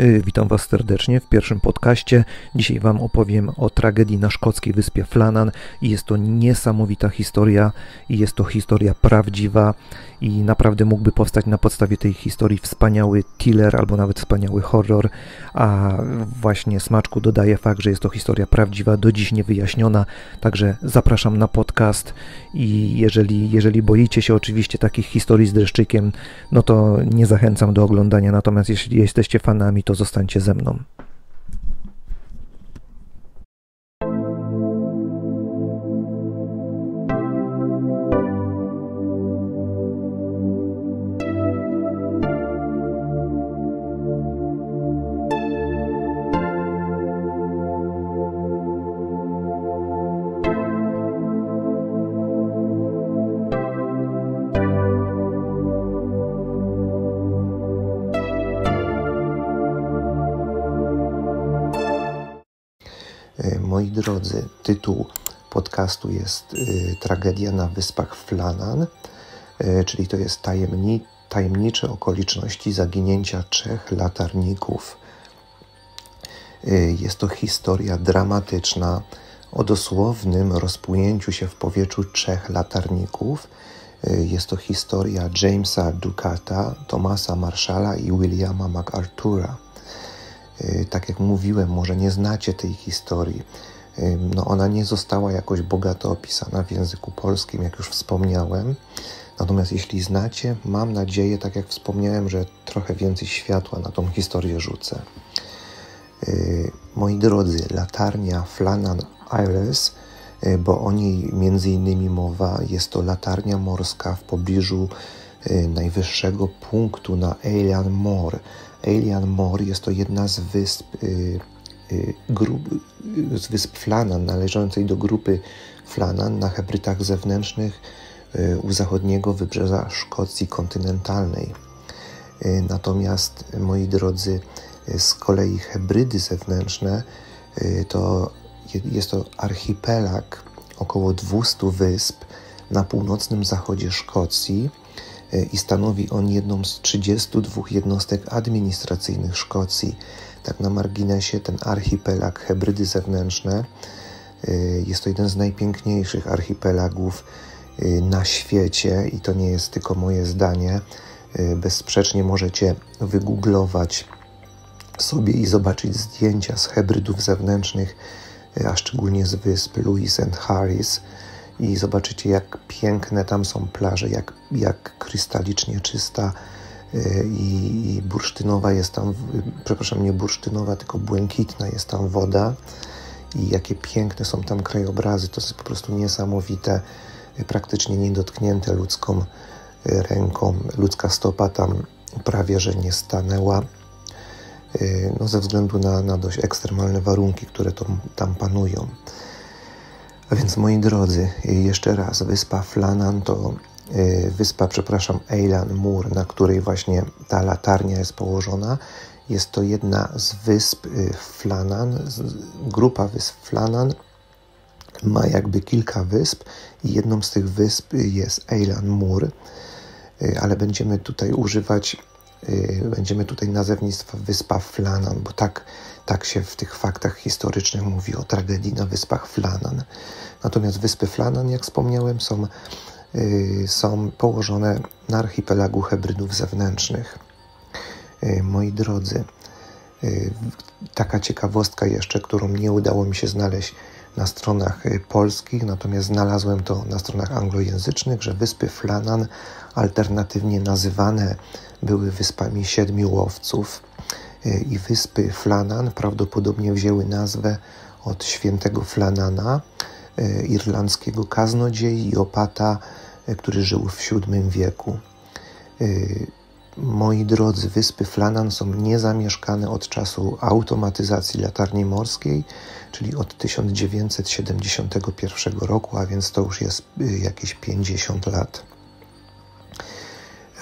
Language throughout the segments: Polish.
Y, witam Was serdecznie w pierwszym podcaście. Dzisiaj Wam opowiem o tragedii na szkockiej wyspie Flannan jest to niesamowita historia i jest to historia prawdziwa i naprawdę mógłby powstać na podstawie tej historii wspaniały thriller albo nawet wspaniały horror, a właśnie smaczku dodaje fakt, że jest to historia prawdziwa, do dziś niewyjaśniona, także zapraszam na podcast i jeżeli, jeżeli boicie się oczywiście takich historii z dreszczykiem, no to nie zachęcam do oglądania, natomiast jeśli jesteście fanami, to zostańcie ze mną. 17 jest y, tragedia na wyspach Flanan, y, czyli to jest tajemni, tajemnicze okoliczności zaginięcia trzech latarników. Y, jest to historia dramatyczna o dosłownym rozpłynięciu się w powietrzu trzech latarników. Jest to historia Jamesa Ducata, Tomasa Marshalla i Williama MacArthur'a. Tak jak mówiłem, może nie znacie tej historii. No ona nie została jakoś bogato opisana w języku polskim, jak już wspomniałem. Natomiast jeśli znacie, mam nadzieję, tak jak wspomniałem, że trochę więcej światła na tą historię rzucę. Y, moi drodzy, latarnia Flannan Isles, bo o niej między innymi mowa, jest to latarnia morska w pobliżu najwyższego punktu na Eilean Mor, Elian Mor jest to jedna z wysp, grup, z wysp Flanan, należącej do grupy Flanan na Hebrytach zewnętrznych y, u zachodniego wybrzeża Szkocji kontynentalnej. Y, natomiast, moi drodzy, y, z kolei Hebrydy zewnętrzne y, to jest to archipelag około 200 wysp na północnym zachodzie Szkocji, i stanowi on jedną z 32 jednostek administracyjnych Szkocji. Tak na marginesie ten archipelag Hebrydy Zewnętrzne e, jest to jeden z najpiękniejszych archipelagów e, na świecie i to nie jest tylko moje zdanie. Bezsprzecznie możecie wygooglować sobie i zobaczyć zdjęcia z Hebrydów Zewnętrznych, a szczególnie z wysp Louis and Harris i zobaczycie, jak piękne tam są plaże, jak, jak krystalicznie czysta y, i, i bursztynowa jest tam, przepraszam, nie bursztynowa, tylko błękitna jest tam woda i jakie piękne są tam krajobrazy. To jest po prostu niesamowite, y, praktycznie niedotknięte ludzką y, ręką. Ludzka stopa tam prawie że nie stanęła. No, ze względu na, na dość ekstremalne warunki, które tam, tam panują. A więc moi drodzy, jeszcze raz, wyspa Flanan to y, wyspa, przepraszam, Eilan Mur, na której właśnie ta latarnia jest położona. Jest to jedna z wysp y, Flanan, grupa wysp Flanan ma jakby kilka wysp i jedną z tych wysp jest Eilan Mur, y, ale będziemy tutaj używać będziemy tutaj nazewnictwa wyspa Flanan, bo tak, tak się w tych faktach historycznych mówi o tragedii na wyspach Flanan. Natomiast wyspy Flanan, jak wspomniałem, są, yy, są położone na archipelagu Hebrydów zewnętrznych. Yy, moi drodzy, taka ciekawostka jeszcze, którą nie udało mi się znaleźć na stronach y, polskich, natomiast znalazłem to na stronach anglojęzycznych, że wyspy Flanan alternatywnie nazywane były wyspami siedmiu łowców y, i wyspy Flanan prawdopodobnie wzięły nazwę od świętego Flanana, E, irlandzkiego kaznodziei i opata, który żył w VII wieku. Moi drodzy, wyspy Flanan są niezamieszkane od czasu automatyzacji latarni morskiej, czyli od 1971 roku, a więc to już jest jakieś 50 lat.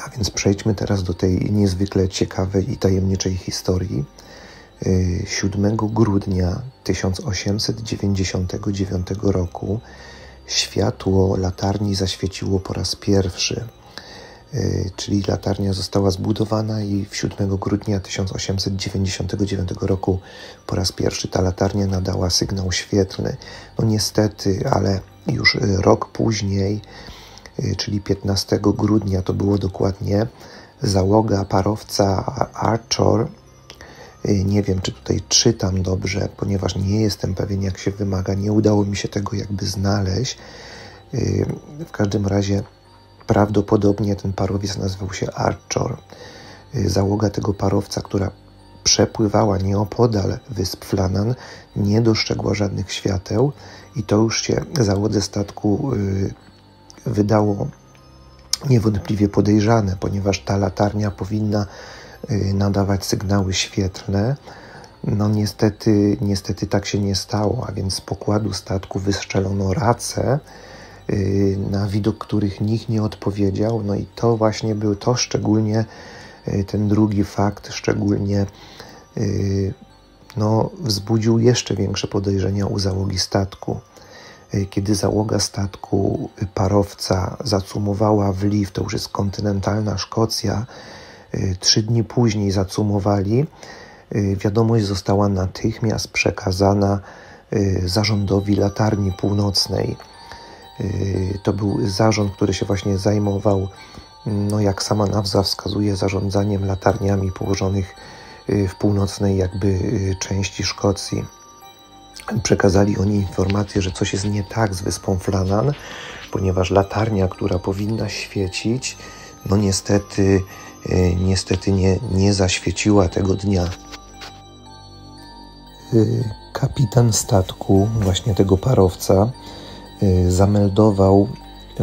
A więc przejdźmy teraz do tej niezwykle ciekawej i tajemniczej historii. 7 grudnia 1899 roku światło latarni zaświeciło po raz pierwszy. Czyli latarnia została zbudowana i 7 grudnia 1899 roku po raz pierwszy ta latarnia nadała sygnał świetlny. No niestety, ale już rok później, czyli 15 grudnia, to było dokładnie, załoga parowca Archer nie wiem, czy tutaj czytam dobrze, ponieważ nie jestem pewien, jak się wymaga. Nie udało mi się tego jakby znaleźć. W każdym razie prawdopodobnie ten parowiec nazywał się Archer. Załoga tego parowca, która przepływała nieopodal wysp Flanan, nie dostrzegła żadnych świateł i to już się załodze statku wydało niewątpliwie podejrzane, ponieważ ta latarnia powinna Y, nadawać sygnały świetlne. No niestety, niestety tak się nie stało, a więc z pokładu statku wystrzelono race, y, na widok których nikt nie odpowiedział. No i to właśnie był to szczególnie y, ten drugi fakt, szczególnie no, wzbudził jeszcze większe podejrzenia u załogi statku. Kiedy załoga statku parowca zacumowała w Liv, to już jest kontynentalna Szkocja, Y, trzy dni później zacumowali. Y, wiadomość została natychmiast przekazana y, zarządowi latarni północnej. To był zarząd, który się właśnie zajmował, no jak sama nazwa wskazuje, zarządzaniem latarniami położonych w północnej jakby części Szkocji. Przekazali oni informację, że coś jest nie tak z wyspą Flanan, ponieważ latarnia, która powinna świecić, no niestety niestety nie, nie zaświeciła tego dnia. Kapitan statku, właśnie tego parowca, zameldował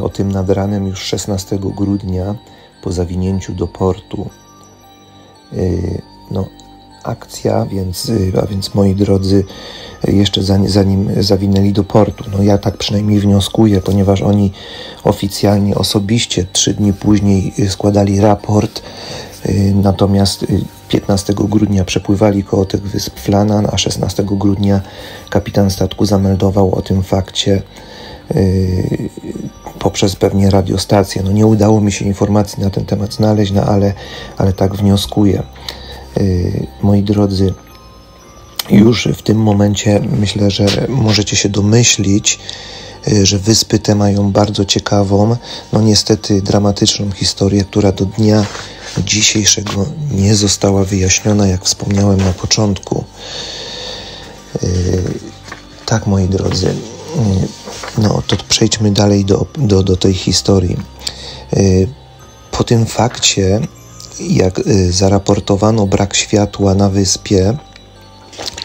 o tym nad ranem już 16 grudnia po zawinięciu do portu. No, akcja, więc, a więc moi drodzy, jeszcze zanim, zanim zawinęli do portu. No ja tak przynajmniej wnioskuję, ponieważ oni oficjalnie, osobiście trzy dni później składali raport, y, natomiast 15 y, grudnia przepływali koło tych wysp Flanan, a 16 grudnia kapitan statku zameldował o tym fakcie y, poprzez pewnie radiostację. No nie udało mi się informacji na ten temat znaleźć, no ale, ale tak wnioskuję. Moi drodzy, już w tym momencie myślę, że możecie się domyślić, y, że wyspy te mają bardzo ciekawą, no niestety dramatyczną historię, która do dnia dzisiejszego nie została wyjaśniona, jak wspomniałem na początku. Y, tak, moi drodzy, y, no to przejdźmy dalej do, do, do tej historii. Po tym fakcie, jak zaraportowano brak światła na wyspie,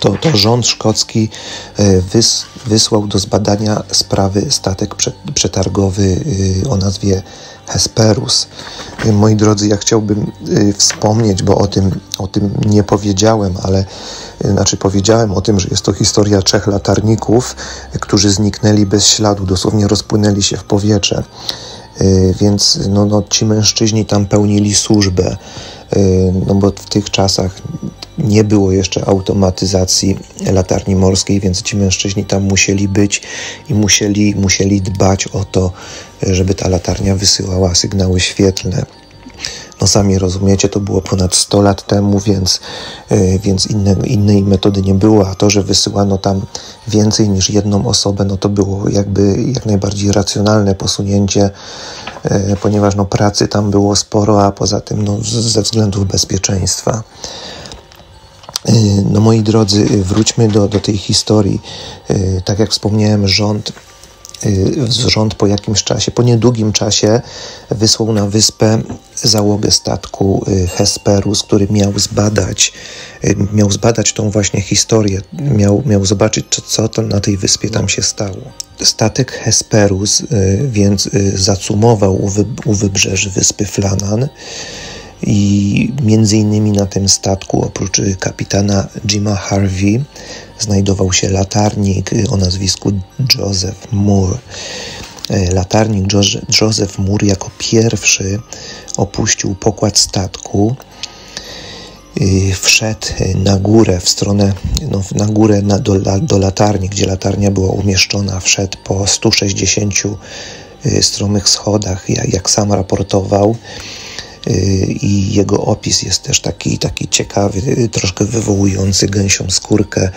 to, to rząd szkocki e, wys, wysłał do zbadania sprawy statek przetargowy e, o nazwie Hesperus. E, moi drodzy, ja chciałbym wspomnieć, bo o tym, o tym nie powiedziałem, ale znaczy powiedziałem o tym, że jest to historia trzech latarników, którzy zniknęli bez śladu, dosłownie rozpłynęli się w powietrze. Więc no, no, ci mężczyźni tam pełnili służbę, no bo w tych czasach nie było jeszcze automatyzacji latarni morskiej, więc ci mężczyźni tam musieli być i musieli, musieli dbać o to, żeby ta latarnia wysyłała sygnały świetlne. No sami rozumiecie, to było ponad 100 lat temu, więc, e, więc inne, innej metody nie było, a to, że wysyłano tam więcej niż jedną osobę, no to było jakby jak najbardziej racjonalne posunięcie, e, ponieważ no pracy tam było sporo, a poza tym no, ze względów bezpieczeństwa. Y, no moi drodzy, y, wróćmy do, do tej historii. Y, tak jak wspomniałem, rząd, rząd po jakimś czasie, po niedługim czasie wysłał na wyspę załogę statku Hesperus, który miał zbadać, miał zbadać tą właśnie historię, miał, miał zobaczyć, co to na tej wyspie tam się stało. Statek Hesperus więc zacumował u, u wybrzeży wyspy Flanan i między innymi na tym statku oprócz kapitana Jima Harvey znajdował się latarnik o nazwisku Joseph Moore. E, latarnik Joseph Moore jako pierwszy opuścił pokład statku, wszedł na górę, w stronę, no, na górę na, do, do latarni, gdzie latarnia była umieszczona, wszedł po 160 stromych schodach, jak, jak sam raportował. I jego opis jest też taki, taki ciekawy, troszkę wywołujący gęsią skórkę.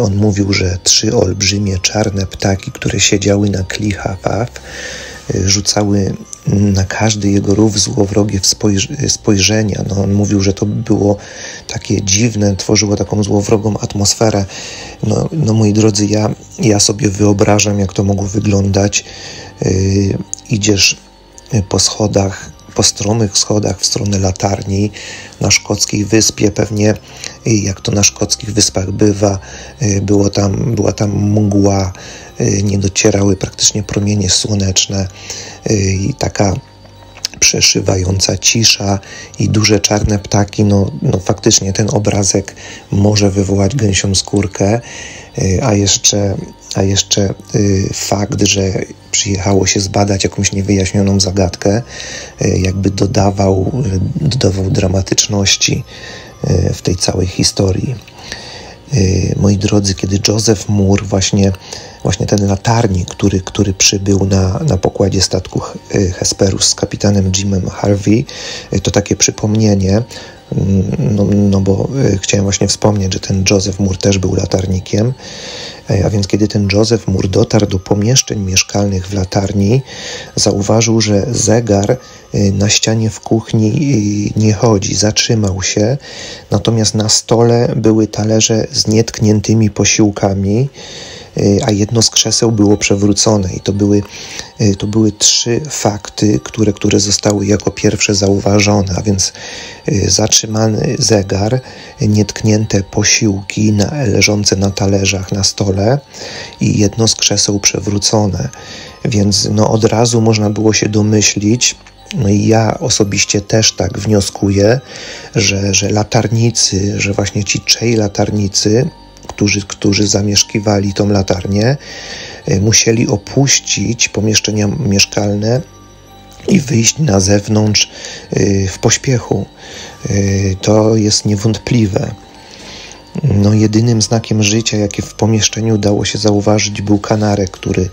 On mówił, że trzy olbrzymie czarne ptaki, które siedziały na klichawach, rzucały na każdy jego rów złowrogie spojrzenia. No, on mówił, że to było takie dziwne, tworzyło taką złowrogą atmosferę. No, no moi drodzy, ja, ja sobie wyobrażam, jak to mogło wyglądać. Yy, idziesz po schodach, po stromych schodach w stronę latarni na szkockiej wyspie. Pewnie, jak to na szkockich wyspach bywa, yy, było tam, była tam mgła, yy, nie docierały praktycznie promienie słoneczne i taka przeszywająca cisza i duże czarne ptaki, no, no faktycznie ten obrazek może wywołać gęsią skórkę, y, a jeszcze, a jeszcze y, fakt, że przyjechało się zbadać jakąś niewyjaśnioną zagadkę, y, jakby dodawał, dodawał dramatyczności w tej całej historii. Moi drodzy, kiedy Joseph Moore właśnie właśnie ten latarnik, który, który przybył na, na pokładzie statku Hesperus z kapitanem Jimem Harvey, to takie przypomnienie, no, no bo e, chciałem właśnie wspomnieć, że ten Joseph Moore też był latarnikiem, a więc kiedy ten Joseph Moore dotarł do pomieszczeń mieszkalnych w latarni, zauważył, że zegar na ścianie w kuchni nie chodzi, zatrzymał się, natomiast na stole były talerze z nietkniętymi posiłkami, Y, a jedno z krzeseł było przewrócone. I to były, y, to były trzy fakty, które, które zostały jako pierwsze zauważone, a więc y, zatrzymany zegar, nietknięte posiłki na, leżące na talerzach na stole i jedno z krzeseł przewrócone. Więc no, od razu można było się domyślić, no i ja osobiście też tak wnioskuję, że, że latarnicy, że właśnie ci trzej latarnicy którzy, którzy zamieszkiwali tą latarnię, e, musieli opuścić pomieszczenia mieszkalne i wyjść na zewnątrz e, w pośpiechu. E, to jest niewątpliwe. No, jedynym znakiem życia, jakie w pomieszczeniu dało się zauważyć, był kanarek, który,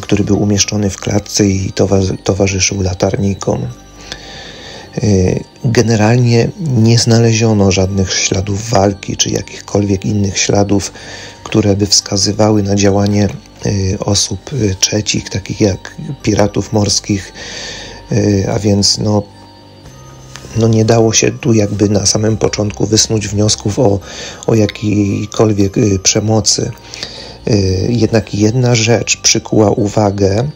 który był umieszczony w klatce i towarzyszył latarnikom. Y, generalnie nie znaleziono żadnych śladów walki czy jakichkolwiek innych śladów, które by wskazywały na działanie y, osób y, trzecich, takich jak piratów morskich, a więc no, no nie dało się tu jakby na samym początku wysnuć wniosków o, o jakiejkolwiek przemocy. Jednak jedna rzecz przykuła uwagę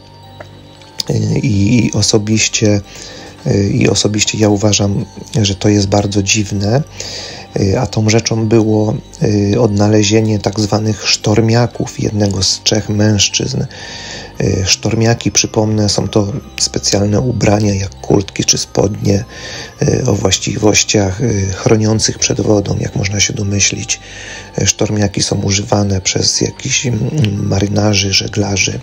i osobiście i osobiście ja uważam, że to jest bardzo dziwne. A tą rzeczą było y, odnalezienie tak zwanych sztormiaków, jednego z trzech mężczyzn. Y, sztormiaki, przypomnę, są to specjalne ubrania jak kurtki czy spodnie y, o właściwościach chroniących przed wodą, jak można się domyślić. Sztormiaki są używane przez jakichś mm, marynarzy, żeglarzy,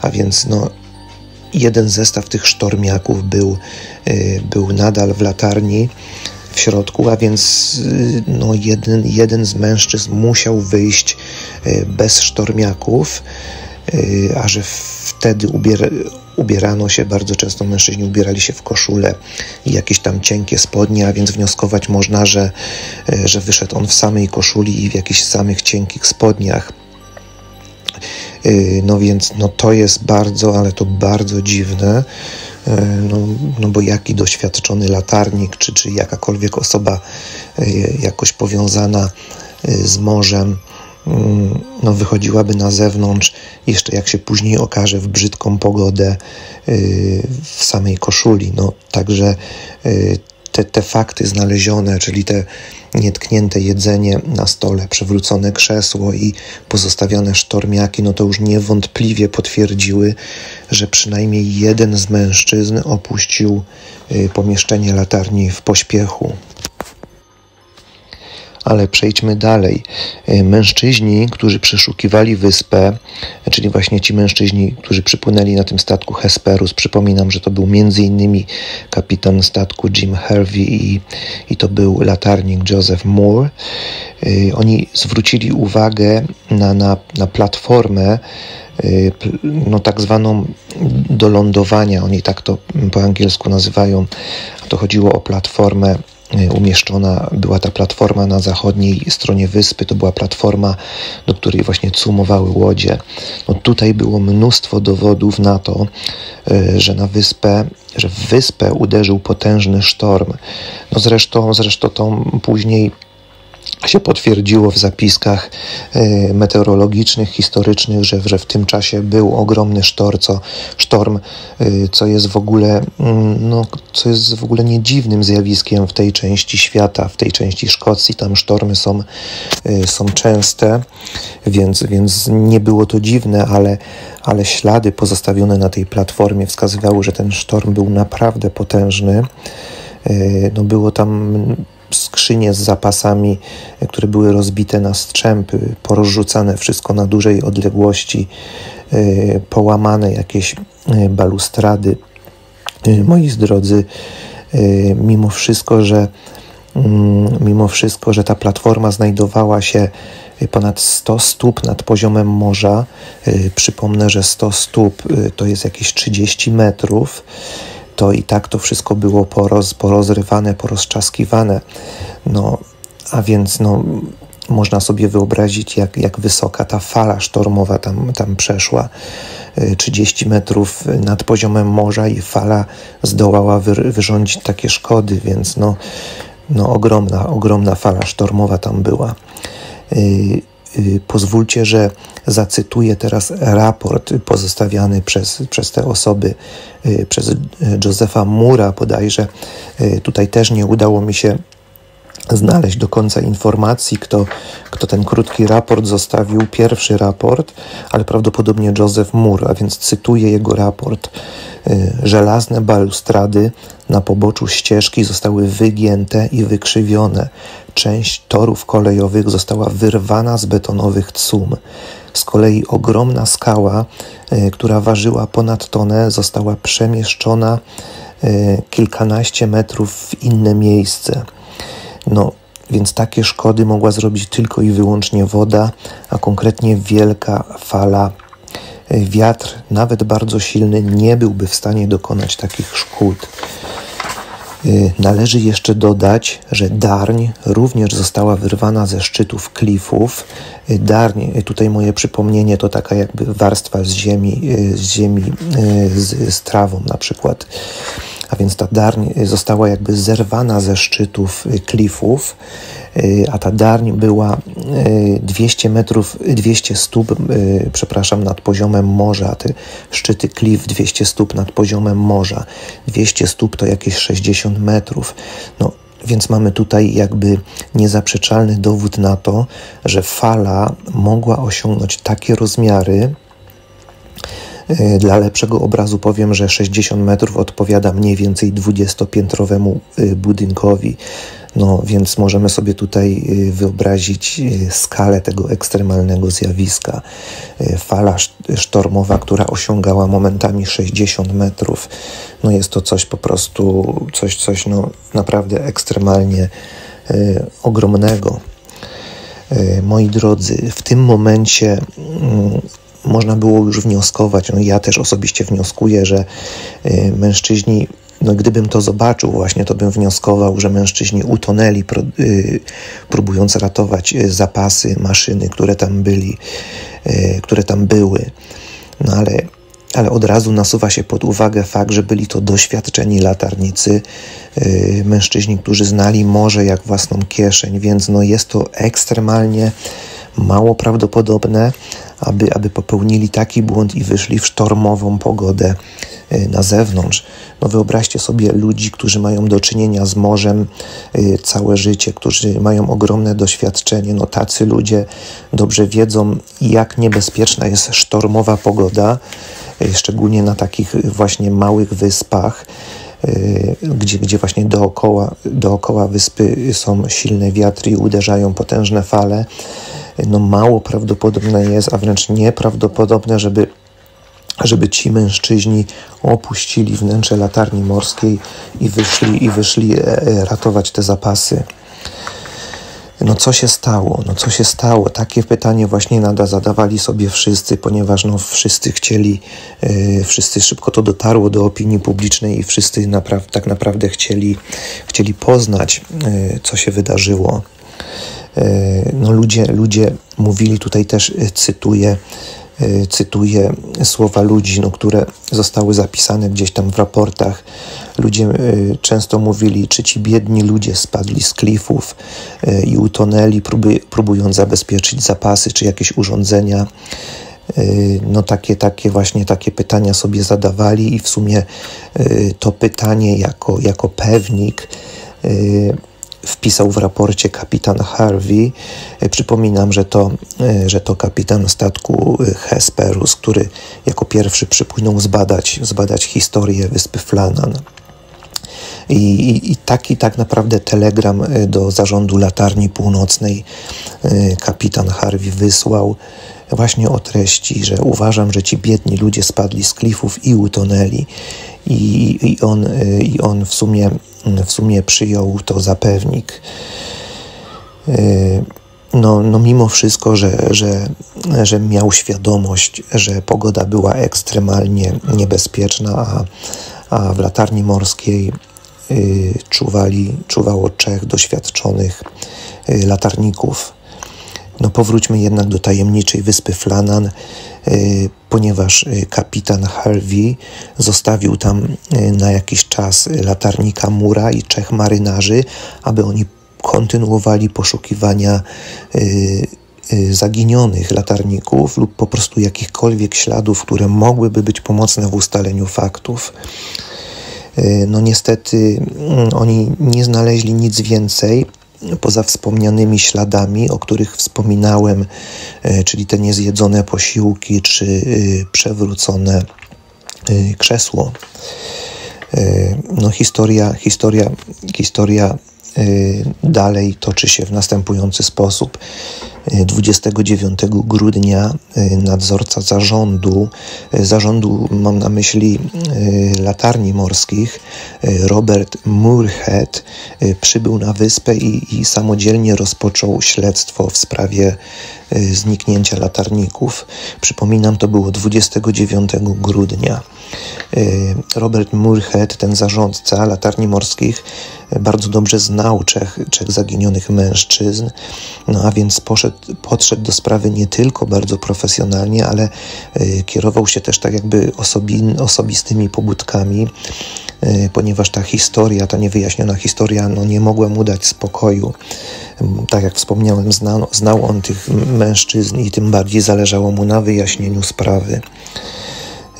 a więc no, jeden zestaw tych sztormiaków był, y, był nadal w latarni w środku, a więc y, no, jeden, jeden z mężczyzn musiał wyjść y, bez sztormiaków, a że wtedy ubier ubierano się, bardzo często mężczyźni ubierali się w koszule i jakieś tam cienkie spodnie, a więc wnioskować można, że, że wyszedł on w samej koszuli i w jakichś samych cienkich spodniach. Y, no więc no to jest bardzo, ale to bardzo dziwne. Y, no, no bo jaki doświadczony latarnik, czy, czy jakakolwiek osoba y, jakoś powiązana z morzem, mm, no wychodziłaby na zewnątrz, jeszcze jak się później okaże, w brzydką pogodę w samej koszuli. No, także te, te fakty znalezione, czyli te nietknięte jedzenie na stole, przewrócone krzesło i pozostawione sztormiaki, no to już niewątpliwie potwierdziły, że przynajmniej jeden z mężczyzn opuścił y, pomieszczenie latarni w pośpiechu. Ale przejdźmy dalej. E, mężczyźni, którzy przeszukiwali wyspę, czyli właśnie ci mężczyźni, którzy przypłynęli na tym statku Hesperus, przypominam, że to był innymi kapitan statku Jim Hervey i, i to był latarnik Joseph Moore. E, oni zwrócili uwagę na, na, na platformę, no, tak zwaną do lądowania, oni tak to po angielsku nazywają. To chodziło o platformę umieszczona była ta platforma na zachodniej stronie wyspy. To była platforma, do której właśnie cumowały łodzie. No tutaj było mnóstwo dowodów na to, że na wyspę, że w wyspę uderzył potężny sztorm. No zresztą, zresztą to później się potwierdziło w zapiskach e, meteorologicznych, historycznych, że, że w tym czasie był ogromny sztorco, sztorm, e, co jest w ogóle, mm, no, co jest w ogóle nie dziwnym zjawiskiem w tej części świata, w tej części Szkocji. Tam sztormy są, e, są częste, więc, więc nie było to dziwne, ale, ale ślady pozostawione na tej platformie wskazywały, że ten sztorm był naprawdę potężny. No było tam skrzynie z zapasami, które były rozbite na strzępy, porozrzucane wszystko na dużej odległości, e, połamane jakieś e, balustrady. E, moi drodzy, mimo wszystko, że mm, mimo wszystko, że ta platforma znajdowała się ponad 100 stóp nad poziomem morza, przypomnę, że 100 stóp to jest jakieś 30 metrów, to i tak to wszystko było poroz, porozrywane, porozczaskiwane. No, a więc no, można sobie wyobrazić, jak, jak wysoka ta fala sztormowa tam, tam przeszła. 30 y, metrów nad poziomem morza i fala zdołała wy, wyrządzić takie szkody, więc no, no ogromna, ogromna fala sztormowa tam była. Y, pozwólcie, że zacytuję teraz raport pozostawiany przez, przez te osoby, y, przez Josefa Mura bodajże. Y, tutaj też nie udało mi się znaleźć do końca informacji, kto, kto ten krótki raport zostawił, pierwszy raport, ale prawdopodobnie Joseph Moore, a więc cytuję jego raport. Y, żelazne balustrady na poboczu ścieżki zostały wygięte i wykrzywione. Część torów kolejowych została wyrwana z betonowych cum. Z kolei ogromna skała, e, która ważyła ponad tonę, została przemieszczona e, kilkanaście metrów w inne miejsce. No, więc takie szkody mogła zrobić tylko i wyłącznie woda, a konkretnie wielka fala. E, wiatr, nawet bardzo silny, nie byłby w stanie dokonać takich szkód. Y, należy jeszcze dodać, że darń również została wyrwana ze szczytów klifów. Y, darń, tutaj moje przypomnienie, to taka jakby warstwa z ziemi, z ziemi z, z trawą na przykład. A więc ta darń została jakby zerwana ze szczytów klifów Y, a ta darń była 200 y, metrów, 200 stóp, y, przepraszam, nad poziomem morza, a te szczyty klif 200 stóp nad poziomem morza. 200 stóp to jakieś 60 metrów. No, więc mamy tutaj jakby niezaprzeczalny dowód na to, że fala mogła osiągnąć takie rozmiary, dla lepszego obrazu powiem, że 60 metrów odpowiada mniej więcej 20-piętrowemu budynkowi. No więc możemy sobie tutaj y, wyobrazić y, skalę tego ekstremalnego zjawiska. Y, fala sztormowa, która osiągała momentami 60 metrów. No jest to coś po prostu, coś, coś no naprawdę ekstremalnie ogromnego. Moi drodzy, w tym momencie mm, można było już wnioskować, no ja też osobiście wnioskuję, że mężczyźni no, gdybym to zobaczył właśnie, to bym wnioskował, że mężczyźni utonęli, y, próbując ratować y, zapasy, maszyny, które tam byli, y, które tam były. No ale, ale od razu nasuwa się pod uwagę fakt, że byli to doświadczeni latarnicy, mężczyźni, którzy znali morze jak własną kieszeń, więc no jest to ekstremalnie mało prawdopodobne, aby, aby popełnili taki błąd i wyszli w sztormową pogodę e, na zewnątrz. No wyobraźcie sobie ludzi, którzy mają do czynienia z morzem e, całe życie, którzy mają ogromne doświadczenie. No tacy ludzie dobrze wiedzą, jak niebezpieczna jest sztormowa pogoda, e, szczególnie na takich właśnie małych wyspach gdzie, gdzie właśnie dookoła, dookoła wyspy są silne wiatry i uderzają potężne fale no mało prawdopodobne jest, a wręcz nieprawdopodobne, żeby żeby ci mężczyźni opuścili wnętrze latarni morskiej i wyszli, i wyszli e, e, ratować te zapasy. No co się stało? No co się stało? Takie pytanie właśnie nada zadawali sobie wszyscy, ponieważ no wszyscy chcieli, yy, wszyscy szybko to dotarło do opinii publicznej i wszyscy naprawdę, tak naprawdę chcieli, chcieli poznać, yy, co się wydarzyło. Yy, no ludzie, ludzie mówili tutaj też, cytuję, Y, cytuję słowa ludzi, no, które zostały zapisane gdzieś tam w raportach. Ludzie często mówili, czy ci biedni ludzie spadli z klifów i utonęli, próbując zabezpieczyć zapasy czy jakieś urządzenia. No takie, takie właśnie takie pytania sobie zadawali i w sumie to pytanie jako, jako pewnik wpisał w raporcie kapitan Harvey. E, przypominam, że to, e, że to kapitan statku e, Hesperus, który jako pierwszy przypłynął zbadać, zbadać historię wyspy Flanan. I, i, I, taki tak naprawdę telegram do zarządu latarni północnej kapitan Harvey wysłał właśnie o treści, że uważam, że ci biedni ludzie spadli z klifów i utonęli. I, i, on, I on w sumie w sumie przyjął to za pewnik. Y, no, no mimo wszystko, że, że, że miał świadomość, że pogoda była ekstremalnie niebezpieczna, a, a w latarni morskiej y, czuwali, czuwało trzech doświadczonych y, latarników. No powróćmy jednak do tajemniczej wyspy Flanan, y, ponieważ y, kapitan Harvey zostawił tam y, na jakiś czas latarnika Mura i trzech marynarzy, aby oni kontynuowali poszukiwania zaginionych latarników lub po prostu jakichkolwiek śladów, które mogłyby być pomocne w ustaleniu faktów. No niestety mm, oni nie znaleźli nic więcej, poza wspomnianymi śladami, o których wspominałem, e, czyli te niezjedzone posiłki czy e, przewrócone e, krzesło. No, historia, historia, historia dalej toczy się w następujący sposób. 29 grudnia y, nadzorca zarządu, y, zarządu mam na myśli y, latarni morskich, Robert Moorhead, przybył na wyspę i, i samodzielnie rozpoczął śledztwo w sprawie zniknięcia latarników. Przypominam, to było 29 grudnia. Robert Moorhead, ten zarządca latarni morskich, bardzo dobrze znał trzech zaginionych mężczyzn, no a więc poszedł podszedł do sprawy nie tylko bardzo profesjonalnie, ale e, kierował się też tak jakby osobi, osobistymi pobudkami, e, ponieważ ta historia, ta niewyjaśniona historia, no nie mogła mu dać spokoju. Tak jak wspomniałem, znał, znał on tych mężczyzn i tym bardziej zależało mu na wyjaśnieniu sprawy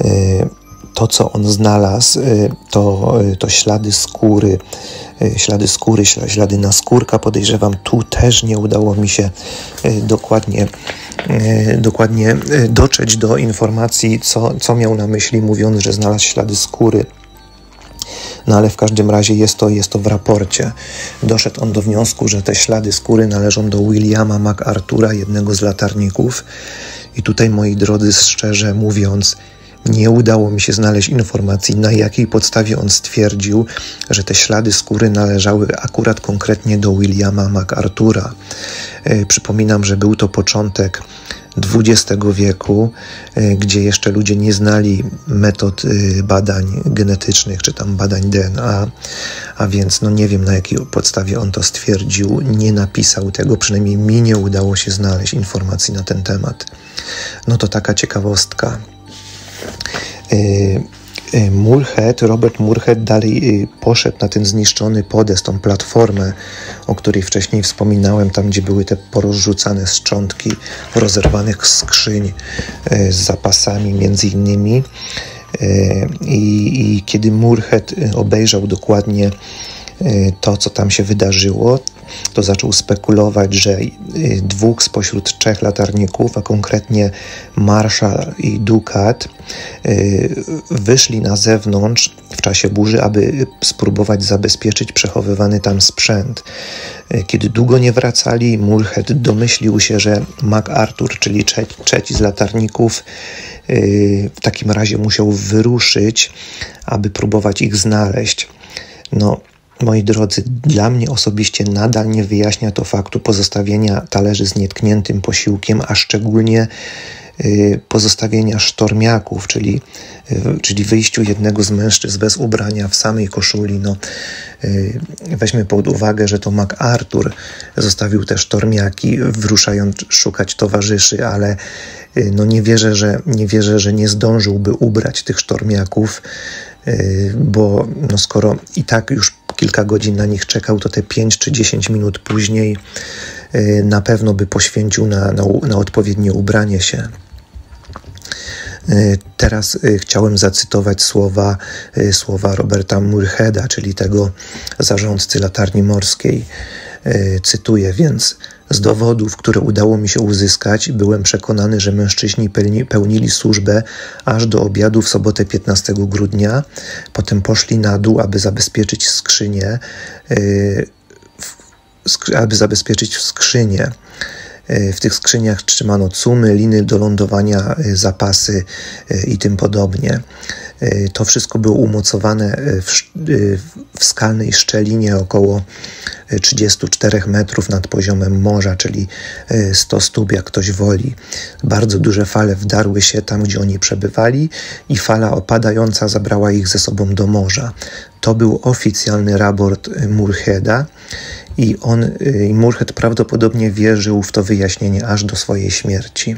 e, to, co on znalazł, to, to ślady skóry E, ślady skóry, ślady na skórka. Podejrzewam, tu też nie udało mi się dokładnie, dokładnie dotrzeć do informacji, co, co miał na myśli, mówiąc, że znalazł ślady skóry. No ale w każdym razie jest to, jest to w raporcie. Doszedł on do wniosku, że te ślady skóry należą do Williama MacArthura, jednego z latarników. I tutaj, moi drodzy, szczerze mówiąc, nie udało mi się znaleźć informacji, na jakiej podstawie on stwierdził, że te ślady skóry należały akurat konkretnie do Williama MacArthura. E, przypominam, że był to początek XX wieku, e, gdzie jeszcze ludzie nie znali metod e, badań genetycznych czy tam badań DNA, a więc no nie wiem na jakiej podstawie on to stwierdził, nie napisał tego, przynajmniej mi nie udało się znaleźć informacji na ten temat. No to taka ciekawostka. Y, y, Mulhead, Robert Mulhead dalej y, poszedł na ten zniszczony podest, tą platformę, o której wcześniej wspominałem, tam gdzie były te porozrzucane szczątki rozerwanych skrzyń z zapasami między innymi. I, i kiedy Murhead obejrzał dokładnie to, co tam się wydarzyło, to zaczął spekulować, że y, dwóch spośród trzech latarników, a konkretnie Marsza i Dukat, y, wyszli na zewnątrz w czasie burzy, aby spróbować zabezpieczyć przechowywany tam sprzęt. Y, kiedy długo nie wracali, Mulhead domyślił się, że MacArthur, czyli trzeci z latarników, w takim razie musiał wyruszyć, aby próbować ich znaleźć. No, moi drodzy, dla mnie osobiście nadal nie wyjaśnia to faktu pozostawienia talerzy z nietkniętym posiłkiem, a szczególnie y, pozostawienia sztormiaków, czyli, y, czyli wyjściu jednego z mężczyzn bez ubrania w samej koszuli. No, y, weźmy pod uwagę, że to MacArthur zostawił te sztormiaki, wyruszając szukać towarzyszy, ale no nie wierzę, że nie wierzę, że nie zdążyłby ubrać tych sztormiaków, bo no skoro i tak już kilka godzin na nich czekał, to te 5 czy 10 minut później y, na pewno by poświęcił na, na, na odpowiednie ubranie się. Y, teraz y, chciałem zacytować słowa, słowa Roberta Murheada, czyli tego zarządcy latarni morskiej. Cytuję więc: z dowodów, które udało mi się uzyskać, byłem przekonany, że mężczyźni pełni, pełnili służbę aż do obiadu w sobotę 15 grudnia. Potem poszli na dół, aby zabezpieczyć skrzynię, yy, aby zabezpieczyć skrzynię. Yy, w tych skrzyniach trzymano cumy, liny do lądowania, yy, zapasy yy, i tym podobnie. To wszystko było umocowane w, w skalnej szczelinie około 34 metrów nad poziomem morza, czyli 100 stóp, jak ktoś woli. Bardzo duże fale wdarły się tam, gdzie oni przebywali, i fala opadająca zabrała ich ze sobą do morza. To był oficjalny raport Murheada. I on, i Murhead prawdopodobnie wierzył w to wyjaśnienie aż do swojej śmierci.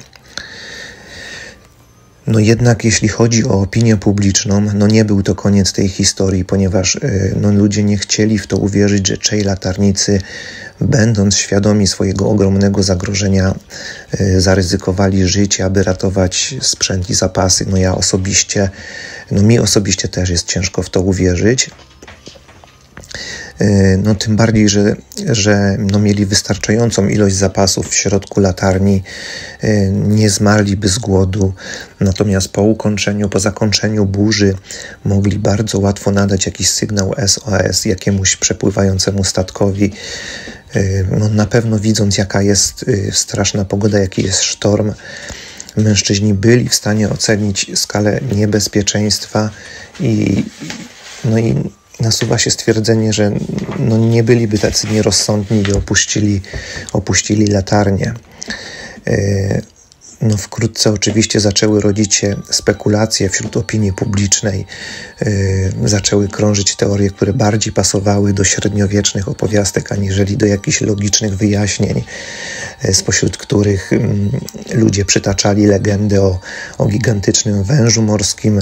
No jednak jeśli chodzi o opinię publiczną, no nie był to koniec tej historii, ponieważ e, no, ludzie nie chcieli w to uwierzyć, że czej latarnicy, będąc świadomi swojego ogromnego zagrożenia, e, zaryzykowali życie, aby ratować sprzęt i zapasy. No ja osobiście, no mi osobiście też jest ciężko w to uwierzyć. E, no, tym bardziej, że, że no, mieli wystarczającą ilość zapasów w środku latarni, e, nie zmarliby z głodu, natomiast po ukończeniu, po zakończeniu burzy mogli bardzo łatwo nadać jakiś sygnał SOS jakiemuś przepływającemu statkowi. E, no, na pewno widząc, jaka jest straszna pogoda, jaki jest sztorm, mężczyźni byli w stanie ocenić skalę niebezpieczeństwa i, no i nasuwa się stwierdzenie, że no nie byliby tacy nierozsądni i opuścili, opuścili latarnię. No, wkrótce oczywiście zaczęły rodzić się spekulacje wśród opinii publicznej, yy, zaczęły krążyć teorie, które bardziej pasowały do średniowiecznych opowiastek, aniżeli do jakichś logicznych wyjaśnień, yy, spośród których yy, ludzie przytaczali legendę o, o gigantycznym wężu morskim,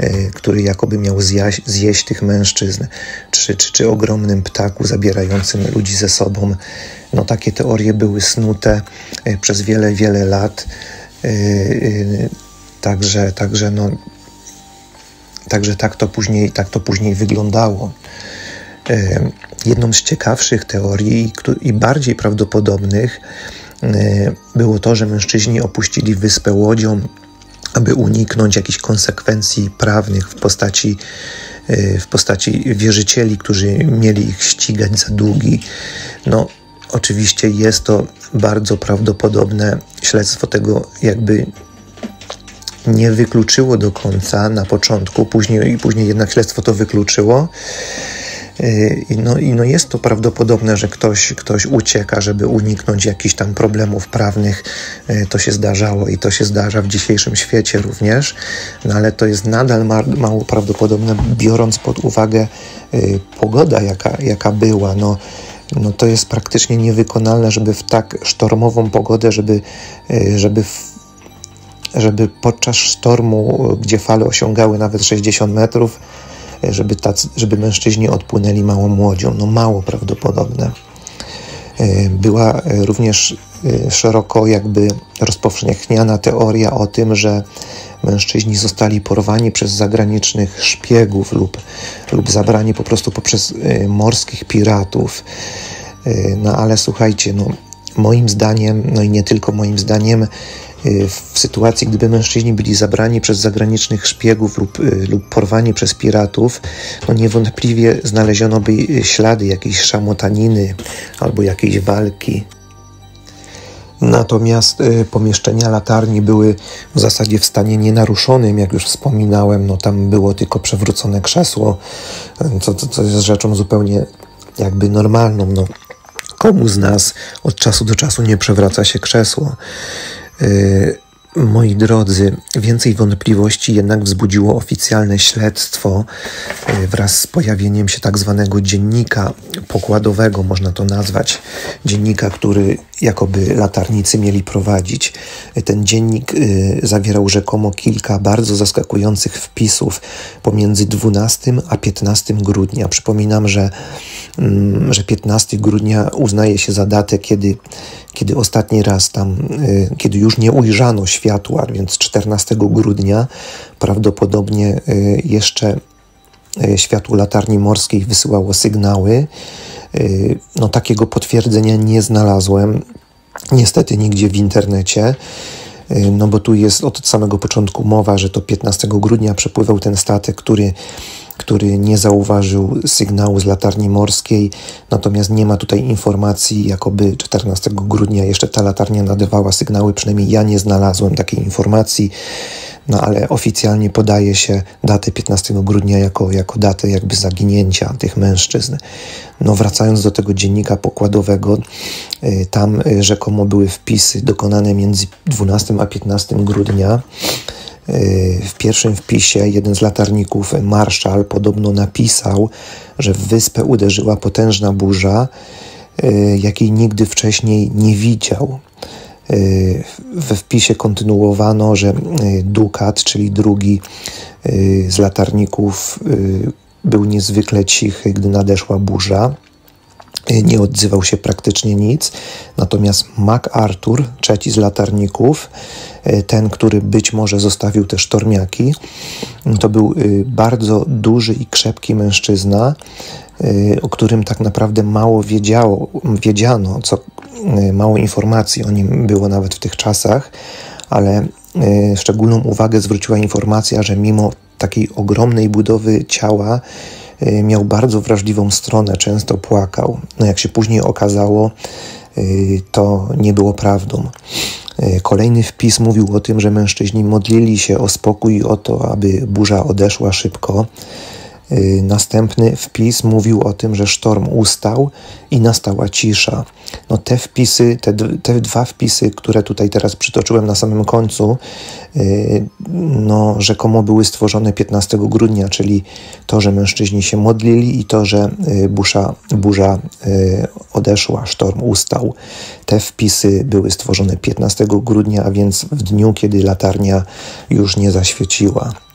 y, który jakoby miał zjaś, zjeść tych mężczyzn, czy, czy, czy ogromnym ptaku zabierającym ludzi ze sobą. No, takie teorie były snute y, przez wiele, wiele lat. Y, y, także, także, no, także tak, to później, tak to później wyglądało. Jedną z ciekawszych teorii i bardziej prawdopodobnych było to, że mężczyźni opuścili wyspę łodzią, aby uniknąć jakichś konsekwencji prawnych w postaci, w postaci wierzycieli, którzy mieli ich ścigać za długi. No, Oczywiście jest to bardzo prawdopodobne. Śledztwo tego jakby nie wykluczyło do końca na początku, później, i później jednak śledztwo to wykluczyło. Yy, no i no jest to prawdopodobne, że ktoś, ktoś ucieka, żeby uniknąć jakichś tam problemów prawnych. Yy, to się zdarzało i to się zdarza w dzisiejszym świecie również, no ale to jest nadal mało prawdopodobne, biorąc pod uwagę yy, pogoda, jaka, jaka była. No, no to jest praktycznie niewykonalne, żeby w tak sztormową pogodę, żeby, e, żeby, żeby podczas sztormu, gdzie fale osiągały nawet 60 metrów, e, żeby, tacy, żeby mężczyźni odpłynęli małą łodzią. No mało prawdopodobne. E, była również szeroko jakby rozpowszechniana teoria o tym, że mężczyźni zostali porwani przez zagranicznych szpiegów lub, lub zabrani po prostu poprzez y, morskich piratów. Y, no ale słuchajcie, no, moim zdaniem, no i nie tylko moim zdaniem, y, w sytuacji, gdyby mężczyźni byli zabrani przez zagranicznych szpiegów lub, lub porwani przez piratów, no niewątpliwie znaleziono by ślady jakiejś szamotaniny albo jakiejś walki. Natomiast y, pomieszczenia latarni były w zasadzie w stanie nienaruszonym, jak już wspominałem, no tam było tylko przewrócone krzesło, co, co, co jest rzeczą zupełnie jakby normalną. No, komu z nas od czasu do czasu nie przewraca się krzesło? Y, Moi drodzy, więcej wątpliwości jednak wzbudziło oficjalne śledztwo e, wraz z pojawieniem się tak zwanego dziennika pokładowego, można to nazwać, dziennika, który jakoby latarnicy mieli prowadzić. Ten dziennik e, zawierał rzekomo kilka bardzo zaskakujących wpisów pomiędzy 12 a 15 grudnia. Przypominam, że, mm, że 15 grudnia uznaje się za datę, kiedy kiedy ostatni raz tam, y, kiedy już nie ujrzano światła, więc 14 grudnia prawdopodobnie y, jeszcze y, światło latarni morskiej wysyłało sygnały. No takiego potwierdzenia nie znalazłem. Niestety nigdzie w internecie. No bo tu jest od samego początku mowa, że to 15 grudnia przepływał ten statek, który który nie zauważył sygnału z latarni morskiej, natomiast nie ma tutaj informacji, jakoby 14 grudnia jeszcze ta latarnia nadawała sygnały, przynajmniej ja nie znalazłem takiej informacji, no ale oficjalnie podaje się datę 15 grudnia jako, jako datę jakby zaginięcia tych mężczyzn. No wracając do tego dziennika pokładowego, y, tam rzekomo były wpisy dokonane między 12 a 15 grudnia, w pierwszym wpisie jeden z latarników, Marszal, podobno napisał, że w wyspę uderzyła potężna burza, y, jakiej nigdy wcześniej nie widział. Y, we wpisie kontynuowano, że y, Dukat, czyli drugi z latarników, był niezwykle cichy, gdy nadeszła burza. Nie odzywał się praktycznie nic. Natomiast MacArthur, trzeci z latarników, E, ten, który być może zostawił te sztormiaki. To był e, bardzo duży i krzepki mężczyzna, e, o którym tak naprawdę mało wiedziało, wiedziano, co, mało informacji o nim było nawet w tych czasach, ale szczególną uwagę zwróciła informacja, że mimo takiej ogromnej budowy ciała, miał bardzo wrażliwą stronę, często płakał. No jak się później okazało, to nie było prawdą. E, kolejny wpis mówił o tym, że mężczyźni modlili się o spokój i o to, aby burza odeszła szybko. Y, następny wpis mówił o tym, że sztorm ustał i nastała cisza. No te wpisy, te, te dwa wpisy, które tutaj teraz przytoczyłem na samym końcu, y, no rzekomo były stworzone 15 grudnia, czyli to, że mężczyźni się modlili i to, że y, burza, burza odeszła, sztorm ustał. Te wpisy były stworzone 15 grudnia, a więc w dniu, kiedy latarnia już nie zaświeciła.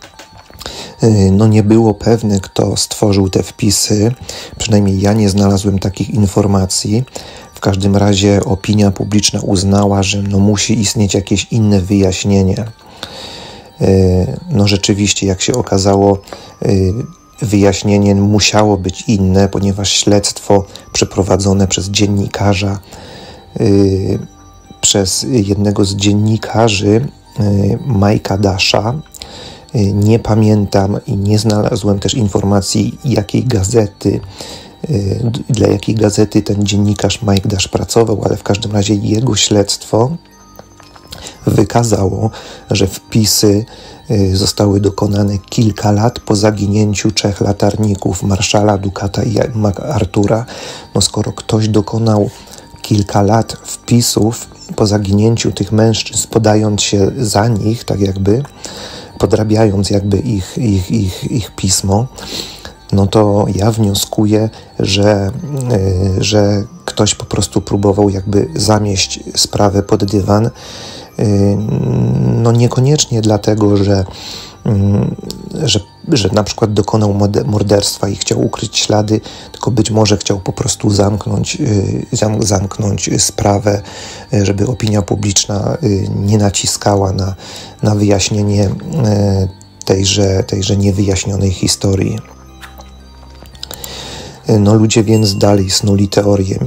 Y, no nie było pewne, kto stworzył te wpisy, przynajmniej ja nie znalazłem takich informacji. W każdym razie opinia publiczna uznała, że no musi istnieć jakieś inne wyjaśnienie. Y, no rzeczywiście, jak się okazało, y, wyjaśnienie musiało być inne, ponieważ śledztwo przeprowadzone przez dziennikarza, przez jednego z dziennikarzy, Majka Dasza, nie pamiętam i nie znalazłem też informacji, jakiej gazety, y, dla jakiej gazety ten dziennikarz Mike Dash pracował, ale w każdym razie jego śledztwo wykazało, że wpisy y, zostały dokonane kilka lat po zaginięciu trzech latarników, Marszala, Dukata i MacArthura. No skoro ktoś dokonał kilka lat wpisów po zaginięciu tych mężczyzn, podając się za nich, tak jakby, podrabiając jakby ich, ich, ich, ich pismo, no to ja wnioskuję, że, e, że ktoś po prostu próbował jakby zamieść sprawę pod dywan. E, no niekoniecznie dlatego, że, mm, że, że na przykład dokonał morderstwa i chciał ukryć ślady, tylko być może chciał po prostu zamknąć, e, zamknąć sprawę, żeby opinia publiczna nie naciskała na, na wyjaśnienie tejże, tejże niewyjaśnionej historii. No, ludzie więc dalej snuli teorie.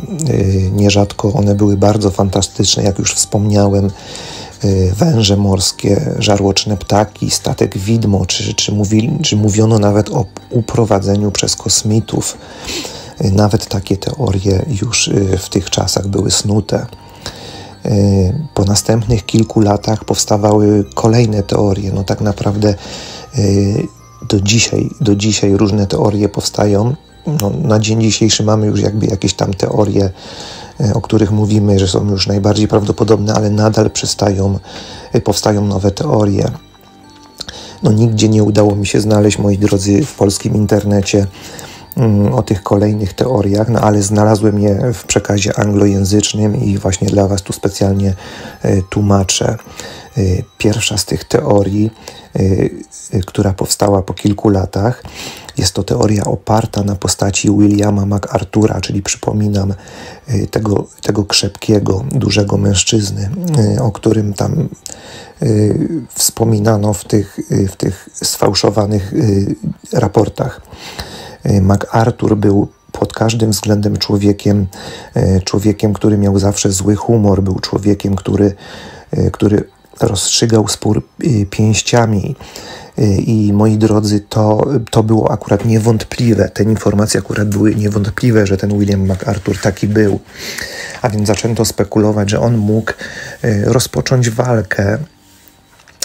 Nierzadko one były bardzo fantastyczne, jak już wspomniałem. Węże morskie, żarłoczne ptaki, statek widmo, czy, czy, mówi, czy mówiono nawet o uprowadzeniu przez kosmitów. Nawet takie teorie już w tych czasach były snute. po następnych kilku latach powstawały kolejne teorie. No tak naprawdę do dzisiaj, do dzisiaj różne teorie powstają. No, na dzień dzisiejszy mamy już jakby jakieś tam teorie, o których mówimy, że są już najbardziej prawdopodobne, ale nadal przestają, powstają nowe teorie. No, nigdzie nie udało mi się znaleźć, moi drodzy, w polskim internecie o tych kolejnych teoriach, no ale znalazłem je w przekazie anglojęzycznym i właśnie dla Was tu specjalnie e, tłumaczę. E, pierwsza z tych teorii, e, która powstała po kilku latach, jest to teoria oparta na postaci Williama MacArthura, czyli przypominam tego, tego krzepkiego, dużego mężczyzny, o którym tam wspominano w tych, w tych sfałszowanych raportach. MacArthur był pod każdym względem człowiekiem, człowiekiem, który miał zawsze zły humor, był człowiekiem, który, który rozstrzygał spór pięściami. I moi drodzy, to, to było akurat niewątpliwe. Te informacje akurat były niewątpliwe, że ten William MacArthur taki był. A więc zaczęto spekulować, że on mógł rozpocząć walkę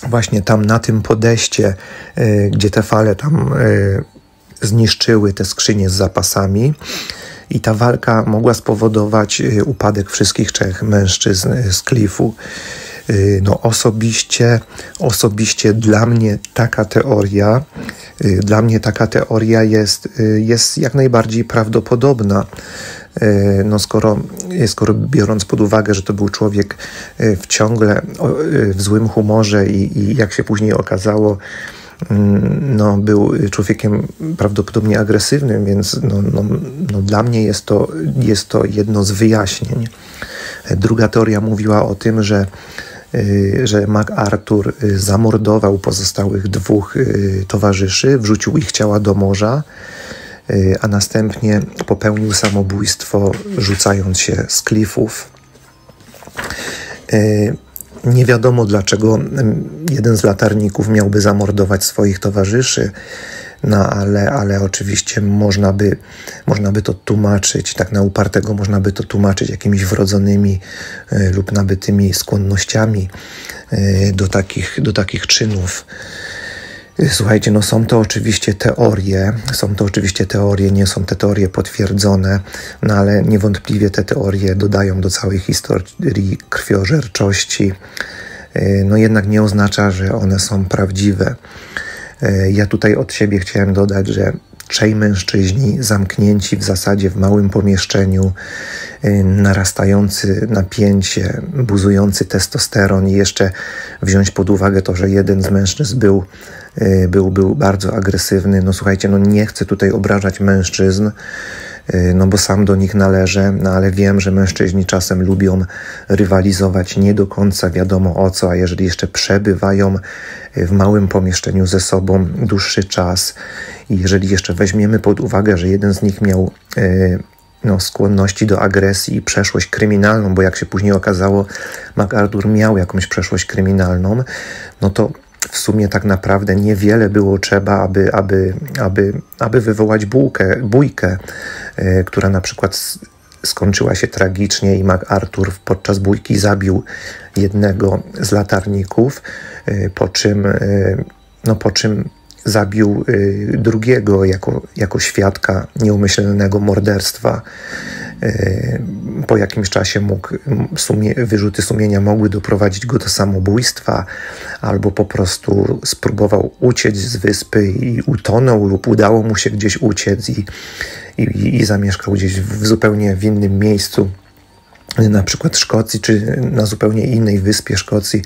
właśnie tam na tym podejście, e, gdzie te fale tam e, zniszczyły te skrzynie z zapasami. I ta walka mogła spowodować e, upadek wszystkich trzech mężczyzn z klifu. No osobiście, osobiście dla mnie taka teoria, dla mnie taka teoria jest, jest jak najbardziej prawdopodobna. No skoro, skoro biorąc pod uwagę, że to był człowiek w ciągle w złym humorze i, i jak się później okazało, no, był człowiekiem prawdopodobnie agresywnym, więc no, no, no, dla mnie jest to, jest to jedno z wyjaśnień. Druga teoria mówiła o tym, że, że MacArthur zamordował pozostałych dwóch towarzyszy, wrzucił ich ciała do morza Y, a następnie popełnił samobójstwo, rzucając się z klifów. Nie wiadomo dlaczego jeden z latarników miałby zamordować swoich towarzyszy, no ale, ale oczywiście można by, można by to tłumaczyć, tak na upartego można by to tłumaczyć jakimiś wrodzonymi y, lub nabytymi skłonnościami do takich, do takich czynów. Słuchajcie, no są to oczywiście teorie, są to oczywiście teorie, nie są te teorie potwierdzone, no ale niewątpliwie te teorie dodają do całej historii krwiożerczości, e, no jednak nie oznacza, że one są prawdziwe. E, ja tutaj od siebie chciałem dodać, że trzej mężczyźni zamknięci w zasadzie w małym pomieszczeniu, y, narastający napięcie, buzujący testosteron i jeszcze wziąć pod uwagę to, że jeden z mężczyzn był, y, był, był bardzo agresywny. No słuchajcie, no nie chcę tutaj obrażać mężczyzn, no bo sam do nich należę, no ale wiem, że mężczyźni czasem lubią rywalizować nie do końca wiadomo o co, a jeżeli jeszcze przebywają w małym pomieszczeniu ze sobą dłuższy czas i jeżeli jeszcze weźmiemy pod uwagę, że jeden z nich miał e, no, skłonności do agresji i przeszłość kryminalną, bo jak się później okazało, MacArthur miał jakąś przeszłość kryminalną, no to w sumie tak naprawdę niewiele było trzeba, aby, aby, aby, aby wywołać bułkę, bójkę, e, która na przykład skończyła się tragicznie i MacArthur podczas bójki zabił jednego z latarników, e, po czym, no, po czym zabił drugiego jako, jako świadka nieumyślnego morderstwa. Y, po jakimś czasie mógł, sumie, wyrzuty sumienia mogły doprowadzić go do samobójstwa, albo po prostu spróbował uciec z wyspy i utonął, lub udało mu się gdzieś uciec i, i, i zamieszkał gdzieś w zupełnie w innym miejscu na przykład Szkocji, czy na zupełnie innej wyspie Szkocji.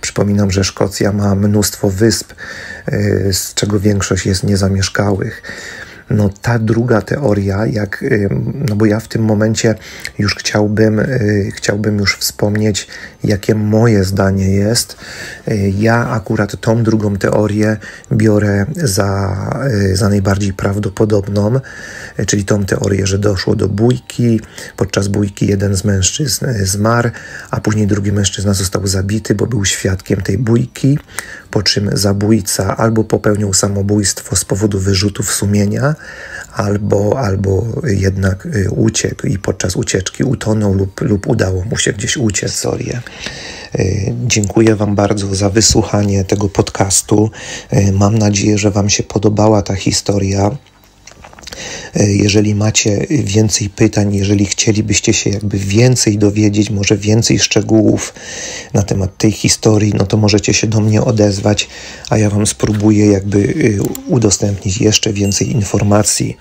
Przypominam, że Szkocja ma mnóstwo wysp, y, z czego większość jest niezamieszkałych. No ta druga teoria, jak, no bo ja w tym momencie już chciałbym, y, chciałbym już wspomnieć, jakie moje zdanie jest. Y, ja akurat tą drugą teorię biorę za, y, za najbardziej prawdopodobną, czyli tą teorię, że doszło do bójki. Podczas bójki jeden z mężczyzn zmarł, a później drugi mężczyzna został zabity, bo był świadkiem tej bójki po czym zabójca albo popełnił samobójstwo z powodu wyrzutów sumienia, albo, albo jednak y, uciekł i podczas ucieczki utonął lub, lub udało mu się gdzieś uciec. Historię. Y, dziękuję Wam bardzo za wysłuchanie tego podcastu. Y, mam nadzieję, że Wam się podobała ta historia. E, jeżeli macie więcej pytań, jeżeli chcielibyście się jakby więcej dowiedzieć, może więcej szczegółów na temat tej historii, no to możecie się do mnie odezwać, a ja Wam spróbuję jakby y, udostępnić jeszcze więcej informacji.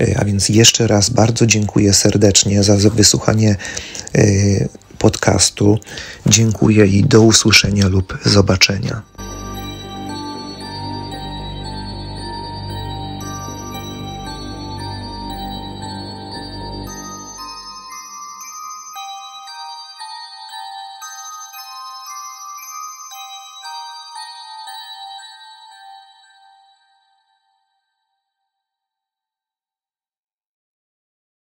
E, a więc jeszcze raz bardzo dziękuję serdecznie za wysłuchanie podcastu. Dziękuję i do usłyszenia lub zobaczenia.